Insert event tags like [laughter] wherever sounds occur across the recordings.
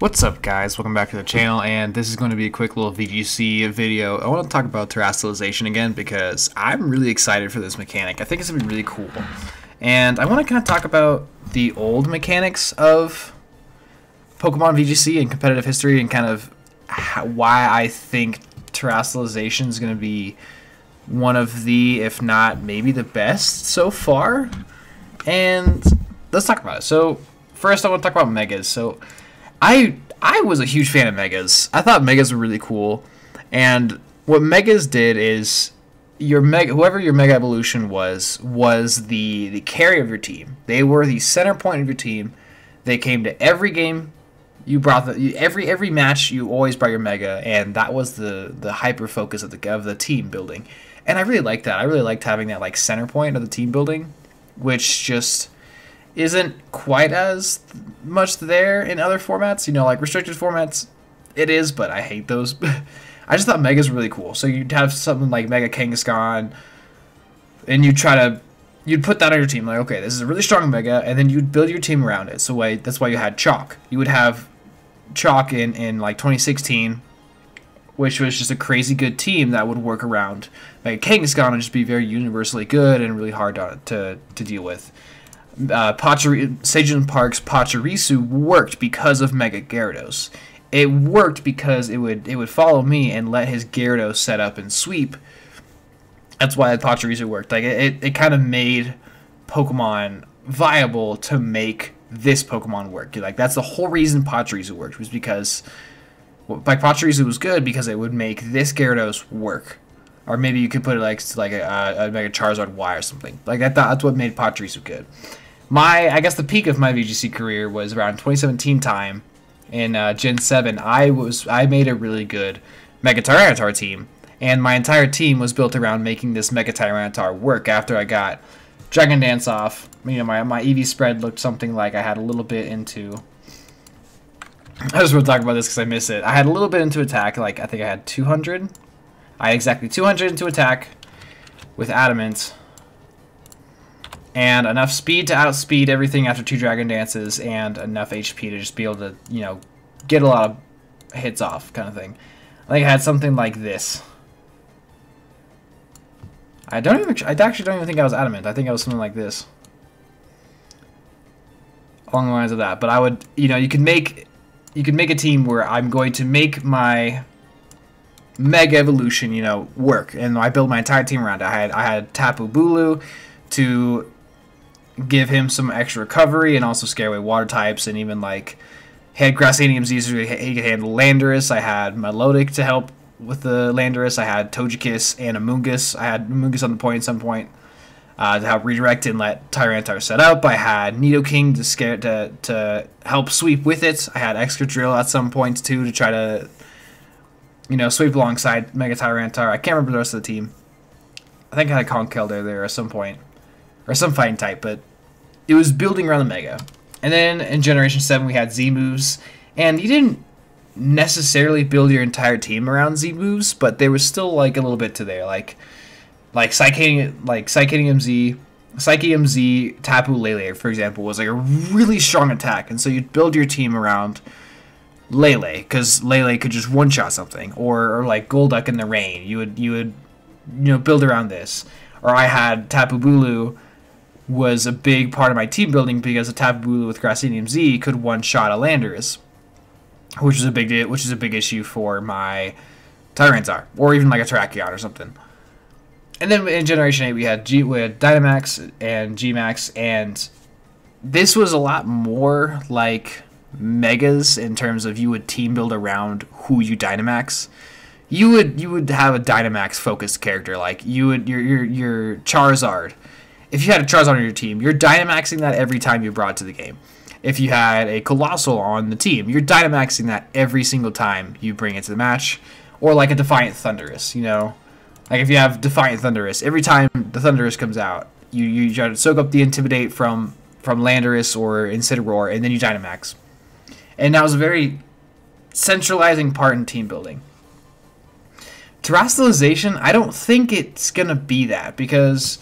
What's up guys, welcome back to the channel and this is going to be a quick little VGC video. I want to talk about terastallization again because I'm really excited for this mechanic. I think it's going to be really cool. And I want to kind of talk about the old mechanics of Pokemon VGC and competitive history and kind of how, why I think terastallization is going to be one of the, if not maybe the best so far. And let's talk about it. So first I want to talk about Megas. So I I was a huge fan of Megas. I thought Megas were really cool, and what Megas did is your mega whoever your Mega Evolution was was the the carry of your team. They were the center point of your team. They came to every game. You brought the every every match. You always brought your Mega, and that was the the hyper focus of the of the team building. And I really liked that. I really liked having that like center point of the team building, which just isn't quite as much there in other formats. You know, like restricted formats, it is, but I hate those. [laughs] I just thought Mega's really cool. So you'd have something like Mega Kangaskhan, and you'd try to you'd put that on your team. Like, okay, this is a really strong Mega, and then you'd build your team around it. So why that's why you had Chalk. You would have Chalk in in like 2016, which was just a crazy good team that would work around. Like Kangaskhan would just be very universally good and really hard to to, to deal with uh, Pachiri- Park's Pachirisu worked because of Mega Gyarados. It worked because it would it would follow me and let his Gyarados set up and sweep. That's why Pachirisu worked. Like it, it, it kind of made Pokemon viable to make this Pokemon work. Like that's the whole reason Pachirisu worked was because like Pachirisu was good because it would make this Gyarados work. Or maybe you could put it like like a, a Mega Charizard Y or something. Like that. That's what made Pachirisu good my I guess the peak of my VGC career was around 2017 time in uh, Gen 7. I was I made a really good Mega Tyranitar team, and my entire team was built around making this Mega Tyranitar work. After I got Dragon Dance off, you know my my EV spread looked something like I had a little bit into. I just want to talk about this because I miss it. I had a little bit into attack, like I think I had 200. I had exactly 200 into attack with Adamant and enough speed to outspeed everything after two Dragon Dances, and enough HP to just be able to, you know, get a lot of hits off, kind of thing. I think I had something like this. I don't even. I actually don't even think I was adamant. I think I was something like this, along the lines of that. But I would, you know, you could make, you could make a team where I'm going to make my Mega Evolution, you know, work, and I build my entire team around it. I had I had Tapu Bulu to give him some extra recovery and also scare away water types and even like had Grassanium Z so he could handle Landorus. I had Milotic to help with the Landorus. I had Togekiss and Amoonguss. I had Amoonguss on the point at some point uh, to help redirect and let Tyranitar set up. I had Nidoking to scare to to help sweep with it. I had Excadrill at some points too to try to you know sweep alongside Mega Tyranitar. I can't remember the rest of the team. I think I had Conkeldurr there at some point or some fighting type, but it was building around the Mega. And then in Generation 7, we had Z moves, and you didn't necessarily build your entire team around Z moves, but there was still like a little bit to there, like like Psychic, like Psychium Z, Psychium Z, Tapu Lele, for example, was like a really strong attack, and so you'd build your team around Lele, because Lele could just one shot something, or, or like Golduck in the rain. You would you would you know build around this, or I had Tapu Bulu was a big part of my team building because a Tapu Bulu with Grassanium Z could one shot a Landorus, which is a big which is a big issue for my Tyranitar or even like a Terrakion or something. And then in Generation 8 we had G we had Dynamax and Gmax and this was a lot more like megas in terms of you would team build around who you Dynamax. You would you would have a Dynamax focused character like you would your your your Charizard if you had a Charizard on your team, you're Dynamaxing that every time you brought to the game. If you had a Coalossal on the team, you're Dynamaxing that every single time you bring it to the match. Or like a Defiant Thundurus, you know? Like if you have Defiant Thundurus, every time the Thundurus comes out, you, you try to soak up the Intimidate from, from Landorus or Incineroar, and then you Dynamax. And that was a very centralizing part in team building. Terastallization, I don't think it's going to be that, because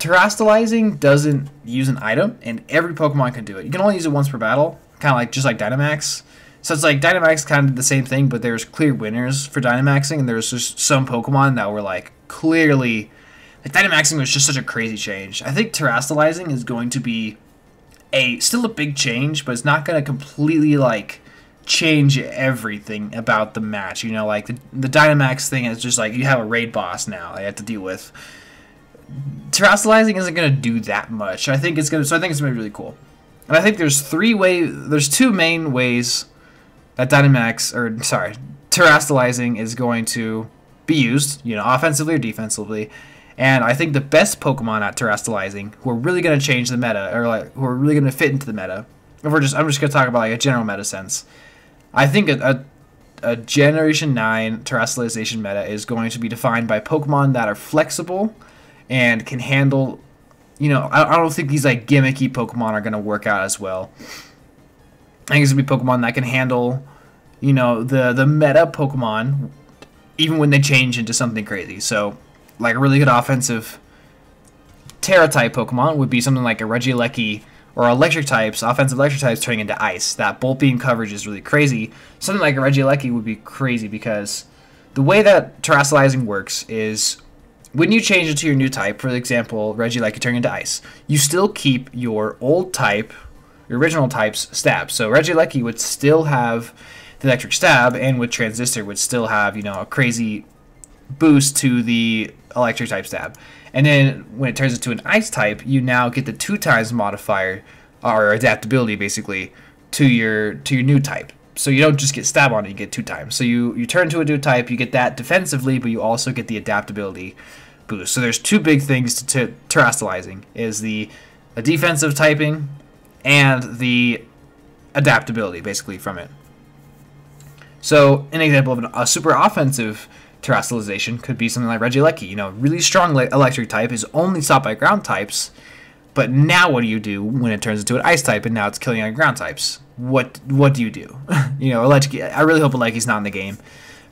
Terastallizing doesn't use an item, and every Pokemon can do it. You can only use it once per battle, kind of like just like Dynamax. So it's like Dynamax kind of the same thing, but there's clear winners for Dynamaxing, and there's just some Pokemon that were like clearly like Dynamaxing was just such a crazy change. I think Terastallizing is going to be a still a big change, but it's not going to completely like change everything about the match. You know, like the, the Dynamax thing is just like you have a raid boss now I have to deal with. Terastallizing isn't going to do that much. I think it's going to, so I think it's going to be really cool. And I think there's three way, there's two main ways that Dynamax, or sorry, Terastallizing is going to be used, you know, offensively or defensively. And I think the best Pokemon at Terastallizing, who are really going to change the meta, or like who are really going to fit into the meta, if we're just, I'm just going to talk about like a general meta sense. I think a, a, a Generation 9 Terastallization meta is going to be defined by Pokemon that are flexible and can handle, you know, I, I don't think these like gimmicky Pokemon are going to work out as well. I think it's going to be Pokemon that can handle, you know, the, the meta Pokemon even when they change into something crazy. So like a really good offensive Tera type Pokemon would be something like a Regieleki or electric types, offensive electric types turning into ice. That bolt beam coverage is really crazy. Something like a Regieleki would be crazy because the way that terastallizing works is when you change it to your new type, for example, Reggie Regieleki turning into ice, you still keep your old type, your original type's stab. So Regieleki would still have the electric stab, and with Transistor would still have, you know, a crazy boost to the electric type stab. And then when it turns into an ice type, you now get the two times modifier or adaptability basically to your to your new type. So you don't just get stab on it, you get two times. So you, you turn to a new type, you get that defensively, but you also get the adaptability boost. So there's two big things to, to is the, the defensive typing and the adaptability basically from it. So an example of a super offensive terastallization could be something like Regieleki. You know, really strong electric type is only stopped by ground types. But now, what do you do when it turns into an ice type and now it's killing on ground types? What what do you do? [laughs] you know, Electric. I really hope Aleki's not in the game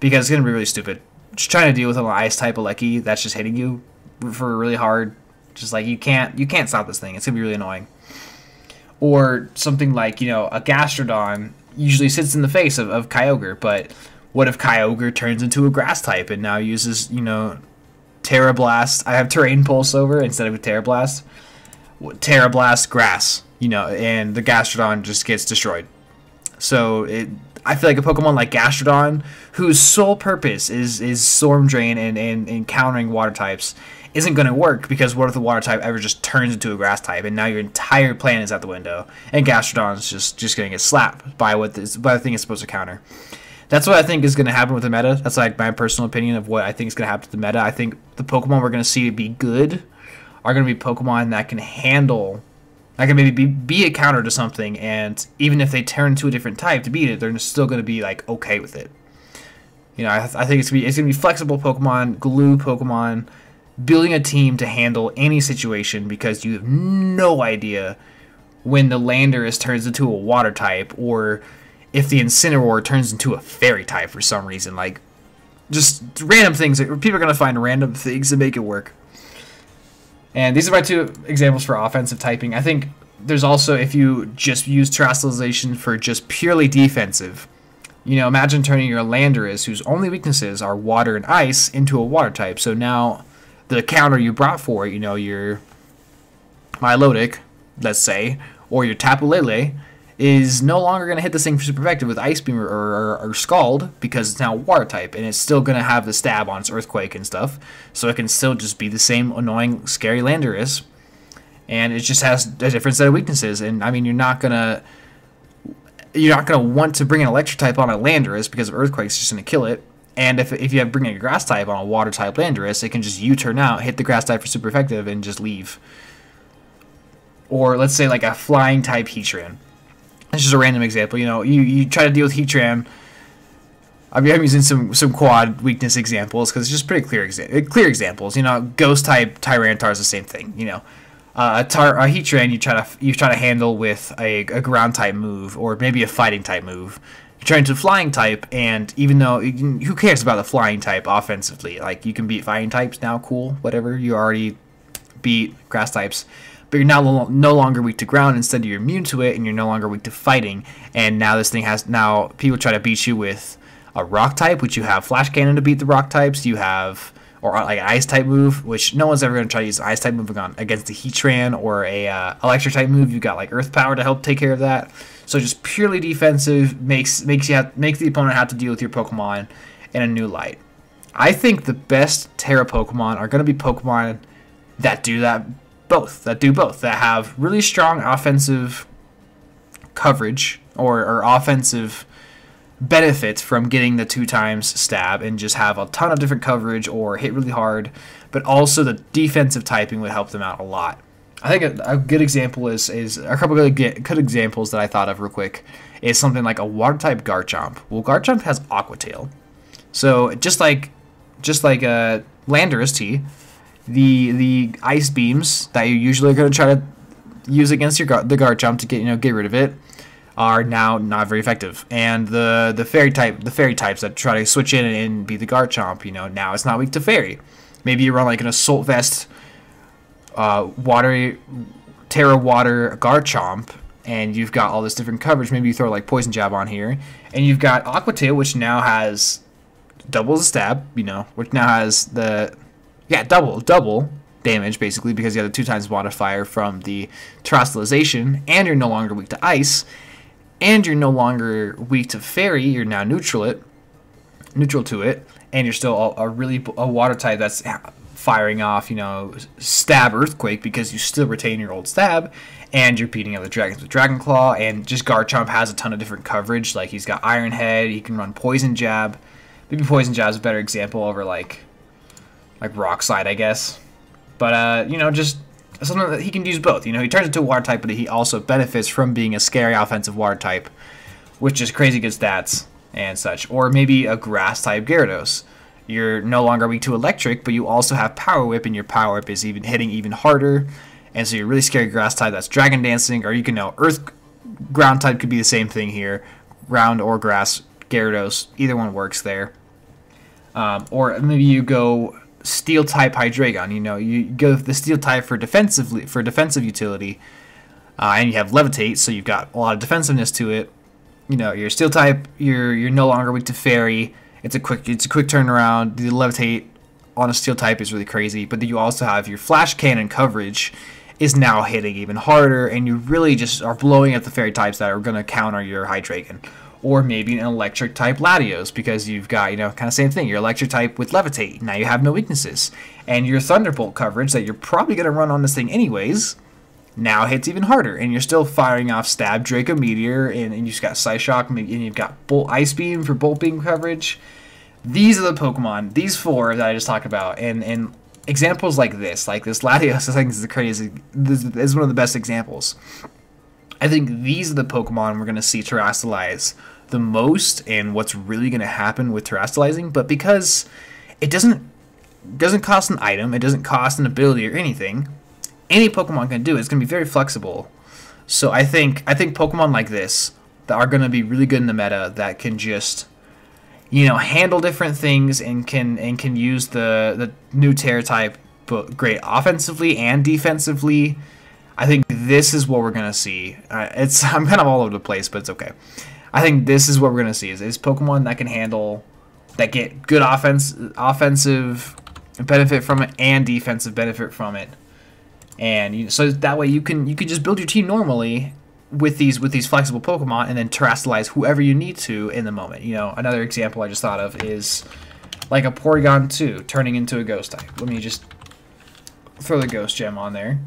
because it's gonna be really stupid. Just trying to deal with an ice type Aleki that's just hitting you for really hard. Just like you can't you can't stop this thing. It's gonna be really annoying. Or something like you know a Gastrodon usually sits in the face of, of Kyogre, but what if Kyogre turns into a grass type and now uses, you know, Tera Blast? I have Terrain Pulse over instead of a Tera Blast. Tera Blast grass, you know, and the Gastrodon just gets destroyed. So it, I feel like a Pokemon like Gastrodon, whose sole purpose is is Storm Drain and, and, and countering water types, isn't going to work because what if the water type ever just turns into a grass type and now your entire plan is out the window and Gastrodon's just just going to get slapped by what this by the thing it's supposed to counter that's what I think is going to happen with the meta. That's like my personal opinion of what I think is going to happen to the meta. I think the Pokemon we're going to see to be good are going to be Pokemon that can handle, that can maybe be, be a counter to something, and even if they turn to a different type to beat it, they're still going to be like okay with it. You know, I, I think it's gonna be it's gonna be flexible Pokemon, glue Pokemon, building a team to handle any situation because you have no idea when the Landorus turns into a water type or if the Incineroar turns into a fairy type for some reason. Like, just random things. People are going to find random things to make it work. And these are my two examples for offensive typing. I think there's also, if you just use Terastallization for just purely defensive, you know, imagine turning your Landorus, whose only weaknesses are water and ice, into a water type. So now the counter you brought for it, you know, your Milotic, let's say, or your Tapu Lele, is no longer going to hit the same super effective with Ice Beam or, or, or, Scald because it's now Water type, and it's still going to have the stab on its Earthquake and stuff, so it can still just be the same annoying, scary Landorus, and it just has a different set of weaknesses. And I mean, you're not gonna you're not gonna want to bring an Electric type on a Landorus because of Earthquake is just going to kill it. And if, if you have bringing a Grass type on a Water type Landorus, it can just U-turn out, hit the Grass type for super effective, and just leave. Or let's say like a Flying type Heatran it's just a random example. You know, you, you try to deal with Heatran. I mean, I'm using some some quad weakness examples because it's just pretty clear exa- clear examples. You know, Ghost type Tyranitar is the same thing. You know, uh, a, tar- a Heatran you try to you try to handle with a, a ground type move or maybe a fighting type move. You turn into flying type, and even though can, who cares about the flying type offensively? Like you can beat fighting types now, cool, whatever. You already beat grass types. But you're now no longer weak to ground. Instead, you're immune to it, and you're no longer weak to fighting. And now this thing has now people try to beat you with a rock type, which you have flash cannon to beat the rock types. You have or like an ice type move, which no one's ever going to try to use ice type move on against a Heatran or a uh, electric type move. You've got like Earth Power to help take care of that. So just purely defensive makes makes you have, makes the opponent have to deal with your Pokemon in a new light. I think the best Tera Pokemon are going to be Pokemon that do that both, that do both, that have really strong offensive coverage or, or offensive benefits from getting the two times stab and just have a ton of different coverage or hit really hard, but also the defensive typing would help them out a lot. I think a, a good example is is a couple of good, good examples that I thought of real quick is something like a water type Garchomp. Well, Garchomp has Aqua Tail, so just like just like a uh, Landorus T, the the ice beams that you usually are going to try to use against your the Garchomp to get you know get rid of it are now not very effective. And the the fairy type the fairy types that try to switch in and be the Garchomp, you know, now it's not weak to fairy. Maybe you run like an assault vest uh, water tera Water Garchomp and you've got all this different coverage. Maybe you throw like Poison Jab on here. And you've got Aqua Tail, which now has double the stab, you know, which now has the yeah, double, double damage basically because you have the two times modifier from the terastallization, and you're no longer weak to ice and you're no longer weak to fairy. You're now neutral it, neutral to it, and you're still a, a really a water type that's firing off, you know, stab earthquake because you still retain your old stab, and you're beating other dragons with Dragon Claw, and just Garchomp has a ton of different coverage. Like he's got Iron Head, he can run Poison Jab. Maybe Poison Jab's a better example over like like Rock Slide, I guess. But uh, you know, just something that he can use both. You know, he turns into a water type, but he also benefits from being a scary offensive water type, which is crazy good stats and such. Or maybe a grass type Gyarados. You're no longer weak to electric, but you also have Power Whip, and your Power Whip is even hitting even harder. And so you're really scary grass type that's Dragon Dancing, or you can know Earth ground type could be the same thing here. Ground or grass Gyarados, either one works there. Um, or maybe you go steel type Hydreigon. You know, you go the steel type for defensively for defensive utility, uh, and you have levitate, so you've got a lot of defensiveness to it. You know, your steel type, you're you're no longer weak to fairy. It's a quick it's a quick turnaround. The levitate on a steel type is really crazy, but then you also have your flash cannon coverage is now hitting even harder, and you really just are blowing up the fairy types that are going to counter your Hydreigon or maybe an electric type Latios because you've got, you know, kind of same thing. Your electric type with Levitate. Now you have no weaknesses. And your Thunderbolt coverage that you're probably going to run on this thing anyways now hits even harder. And you're still firing off Stab, Draco Meteor, and, and you've got Psyshock, and you've got Bolt Ice Beam for Bolt Beam coverage. These are the Pokemon, these four that I just talked about. And, and examples like this, like this Latios, [laughs] I think is the crazy, this is one of the best examples. I think these are the Pokemon we're going to see terastallize the most and what's really going to happen with terastallizing, but because it doesn't doesn't cost an item, it doesn't cost an ability or anything, any Pokemon can do it. It's going to be very flexible. So I think I think Pokemon like this that are going to be really good in the meta that can just you know handle different things and can and can use the the new Tera type great offensively and defensively. I think this is what we're gonna see. Uh, it's [laughs] I'm kind of all over the place, but it's okay. I think this is what we're gonna see: is, is Pokemon that can handle, that get good offense, offensive benefit from it, and defensive benefit from it, and you, so that way you can you can just build your team normally with these with these flexible Pokemon, and then terastallize whoever you need to in the moment. You know, another example I just thought of is like a Porygon 2 turning into a Ghost type. Let me just throw the Ghost Gem on there.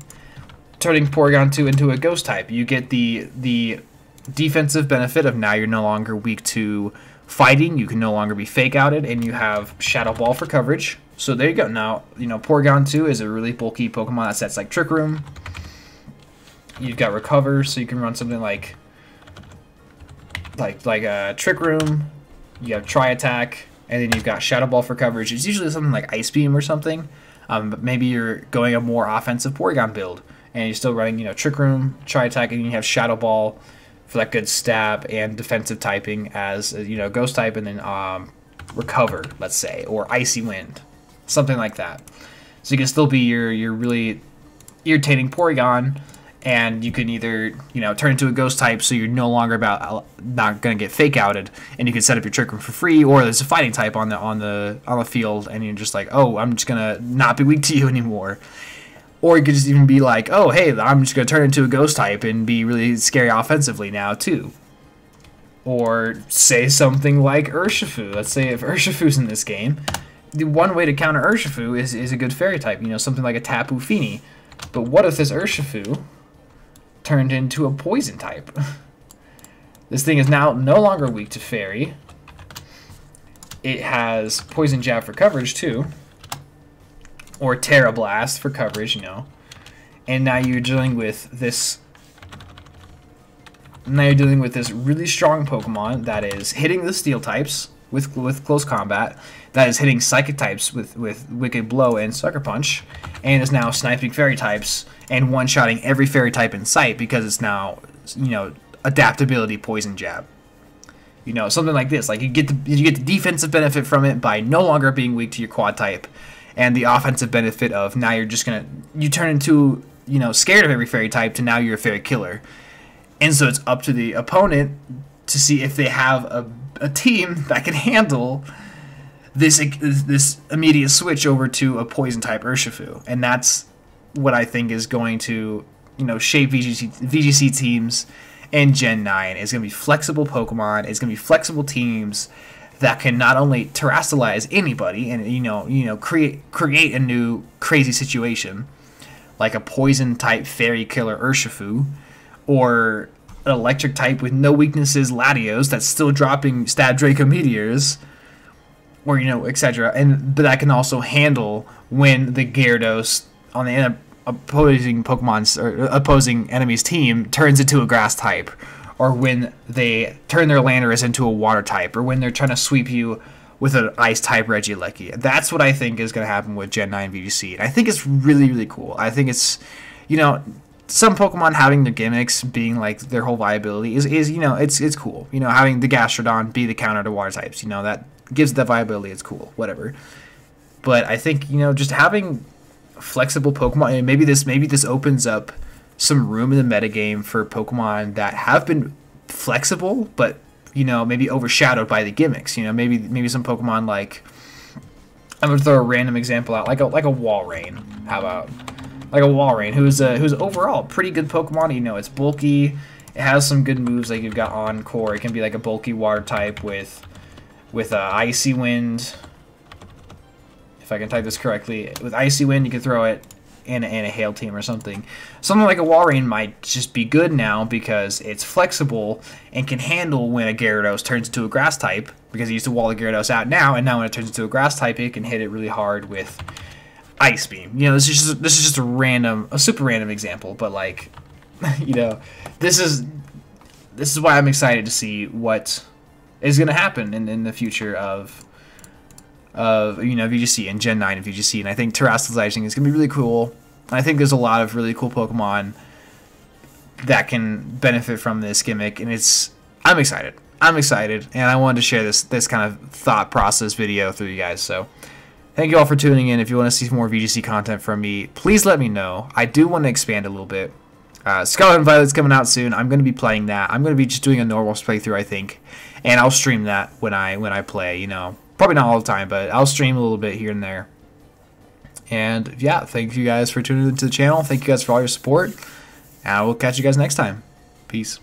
Turning Porygon 2 into a Ghost type, you get the the defensive benefit of now you're no longer weak to fighting. You can no longer be fake outed, and you have Shadow Ball for coverage. So there you go. Now, you know, Porygon 2 is a really bulky Pokemon that sets like Trick Room. You've got Recover, so you can run something like like like a Trick Room. You have Tri Attack, and then you've got Shadow Ball for coverage. It's usually something like Ice Beam or something. Um, but maybe you're going a more offensive Porygon build, and you're still running, you know, Trick Room, Tri Attack, and you have Shadow Ball for that good stab and defensive typing as uh, you know ghost type and then um, recover let's say or icy wind something like that so you can still be your your really irritating Porygon, and you can either you know turn into a ghost type, so you're no longer about not gonna get fake outed, and you can set up your trick room for free, or there's a fighting type on the on the on the field, and you're just like, oh, I'm just gonna not be weak to you [laughs] anymore. Or you could just even be like, oh, hey, I'm just gonna turn into a ghost type and be really scary offensively now too. Or say something like Urshifu. Let's say if [laughs] Urshifu's in this game, the one way to counter Urshifu is, is a good fairy type, you know, something like a Tapu Fini. But what if this Urshifu turned into a poison type? [laughs] this thing is now no longer weak to fairy. It has poison jab for coverage too. Or Tera Blast for coverage, you know. And now you're dealing with this now you're dealing with this really strong Pokemon that is hitting the steel types with with close combat, that is hitting psychic types with with Wicked Blow and Sucker Punch, and is now sniping fairy types and one-shotting every fairy type in sight because it's now you know adaptability poison jab. You know something like this, like you get the you get the defensive benefit from it by no longer being weak to your quad type, and the offensive benefit of now you're just gonna you turn into you know scared of every fairy type to now you're a fairy killer, and so it's up to the opponent to see if they have a a team [laughs] that can handle this this immediate switch over to a poison type Urshifu, and that's what I think is going to you know shape VGC VGC teams in Gen 9. It's going to be flexible Pokemon. It's going to be flexible teams that can not only terastallize anybody and you know you know create create a new crazy situation like a poison type fairy killer Urshifu or an electric type with no weaknesses, Latios, that's still dropping stab Draco Meteors, or, you know, etc. And But that can also handle when the Gyarados on the uh, opposing Pokemon's or uh, opposing enemy's team turns into a grass type, or when they turn their Landorus into a water type, or when they're trying to sweep you with an ice type Regieleki. That's what I think is going to happen with Gen 9 VGC. And I think it's really, really cool. I think it's, you know, some Pokemon having their gimmicks being like their whole viability is, is you know it's it's cool. You know having the Gastrodon be the counter to water types. You know that gives the viability. It's cool. Whatever. But I think you know just having flexible Pokemon maybe this maybe this opens up some room in the metagame for Pokemon that have been flexible but you know maybe overshadowed by the gimmicks. You know maybe maybe some Pokemon like I'm gonna throw a random example out like a like a Walrein. How about like a Walrein, who's a, who's overall pretty good Pokemon. You know, it's bulky. It has some good moves like you've got Encore. It can be like a bulky water type with with uh, Icy Wind. If I can type this correctly, with Icy Wind, you can throw it in a, a Hail Team or something. Something like a Walrein might just be good now because it's flexible and can handle when a Gyarados turns into a Grass type because it used to wall the Gyarados out now, and now when it turns into a Grass type, it can hit it really hard with ice beam. You know, this is just this is just a random, a super random example, but like, [laughs] you know, this is this is why I'm excited to see what is going to happen in, in the future of of you know VGC and Gen 9 and VGC, and I think terastallizing is going to be really cool. I think there's a lot of really cool Pokemon that can benefit from this gimmick, and it's I'm excited. I'm excited, and I wanted to share this this kind of thought process video through you guys. So. Thank you all for tuning in. If you want to see more VGC content from me, please let me know. I do want to expand a little bit. Uh, Scarlet and Violet's coming out soon. I'm going to be playing that. I'm going to be just doing a normal playthrough, I think, and I'll stream that when I when I play. You know, probably not all the time, but I'll stream a little bit here and there. And yeah, thank you guys for tuning into the channel. Thank you guys for all your support, and I will catch you guys next time. Peace.